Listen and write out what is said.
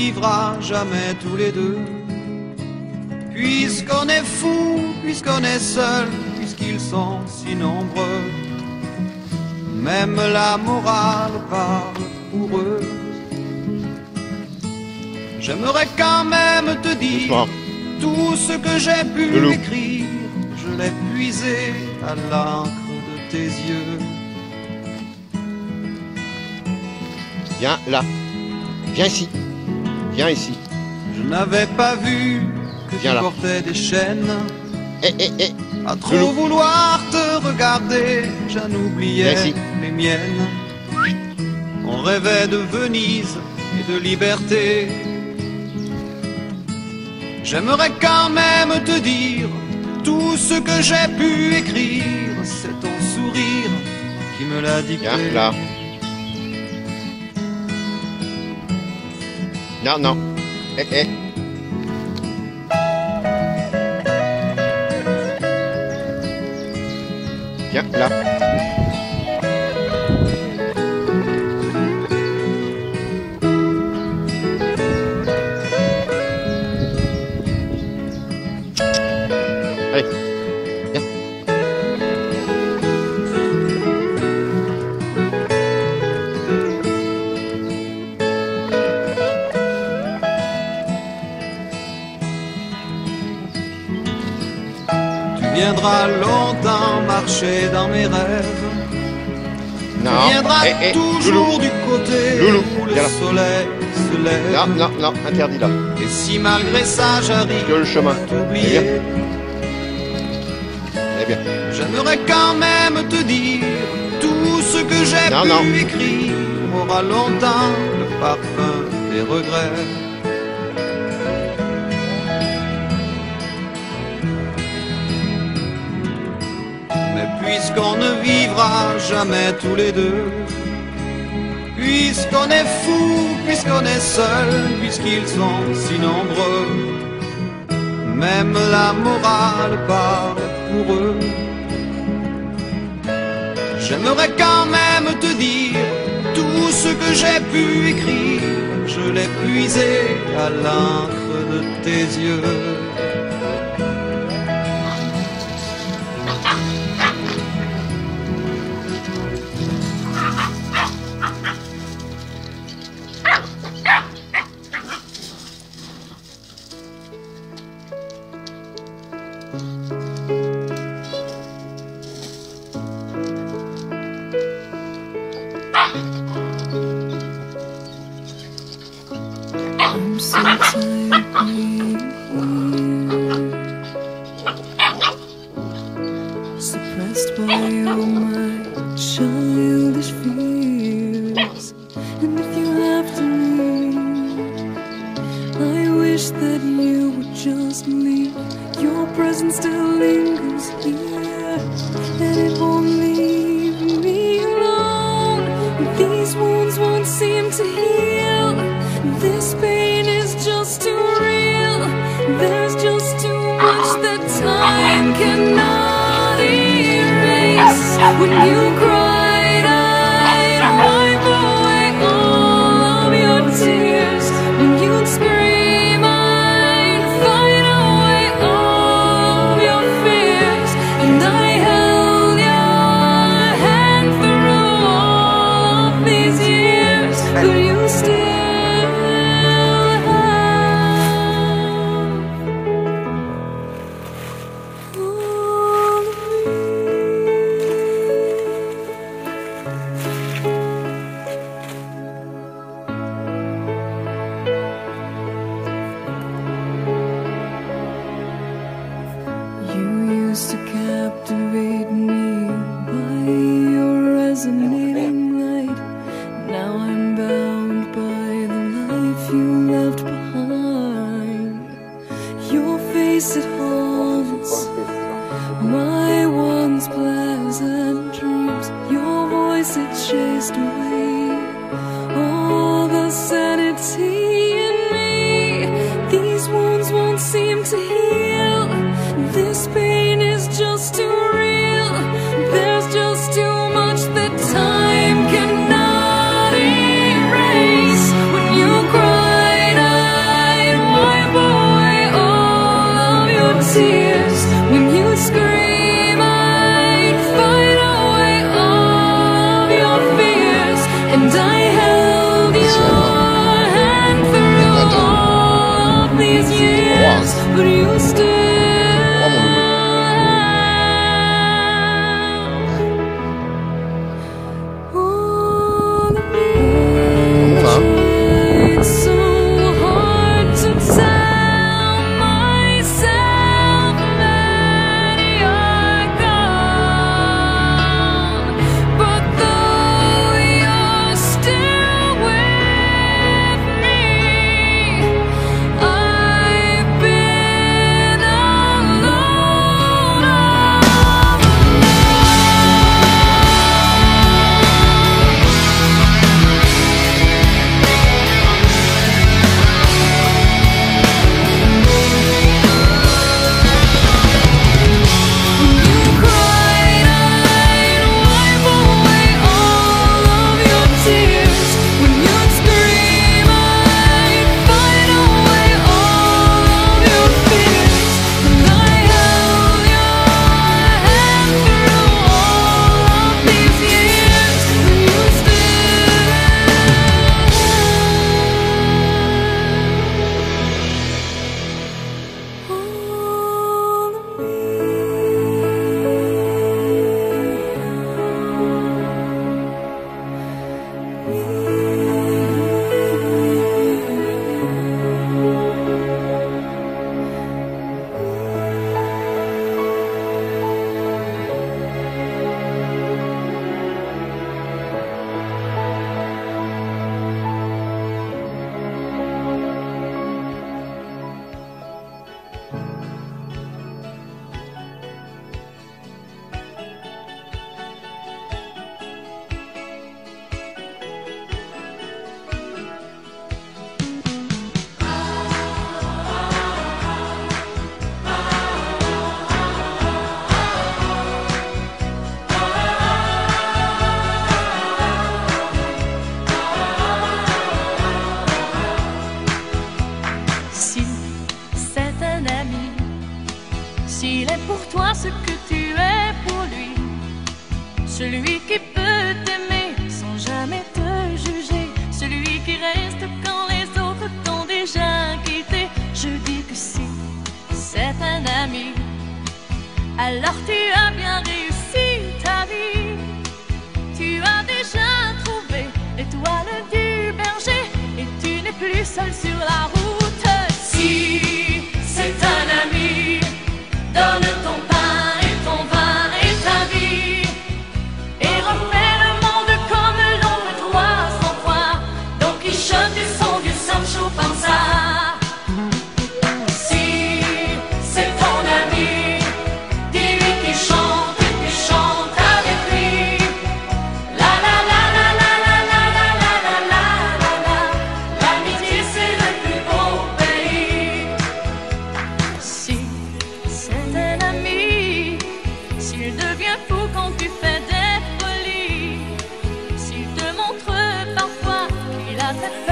vivra jamais tous les deux. Puisqu'on est fou, puisqu'on est seul, puisqu'ils sont si nombreux. Même la morale parle pour eux. J'aimerais quand même te dire tout ce que j'ai pu écrire. Je l'ai puisé à l'encre de tes yeux. Viens là. Viens ici. Viens ici. Je n'avais pas vu que Viens tu là. portais des chaînes. Eh, eh, eh. À trop Loulou. vouloir te regarder, j'en oubliais les miennes. On rêvait de Venise et de liberté. J'aimerais quand même te dire tout ce que j'ai pu écrire. C'est ton sourire qui me l'a dicté. Viens là. Non, non. Eh, eh. Viens là. Tu viendras longtemps marcher dans mes rêves. Non. Viendras Eh, eh, toujours Loulou. du côté Loulou, où le soleil se lève. Non, non, non, interdit là. Et si malgré ça j'arrive Que le chemin. t'oublier, Eh bien. j'aimerais quand même te dire tout ce que j'ai pu non. écrire aura longtemps le parfum des regrets. Puisqu'on ne vivra jamais tous les deux, puisqu'on est fou, puisqu'on est seul, puisqu'ils sont si nombreux, même la morale parle pour eux. J'aimerais quand même te dire tout ce que j'ai pu écrire, je l'ai puisé à l'encre de tes yeux. Suppressed by your mind. Heal. This pain is just too real. There's just too much that time cannot erase. When you to captivate me by your resonating light. Now I'm bound by the life you left behind. Your face it haunts my once pleasant dreams. Your voice it chased away Would you still? Seul sur la route. the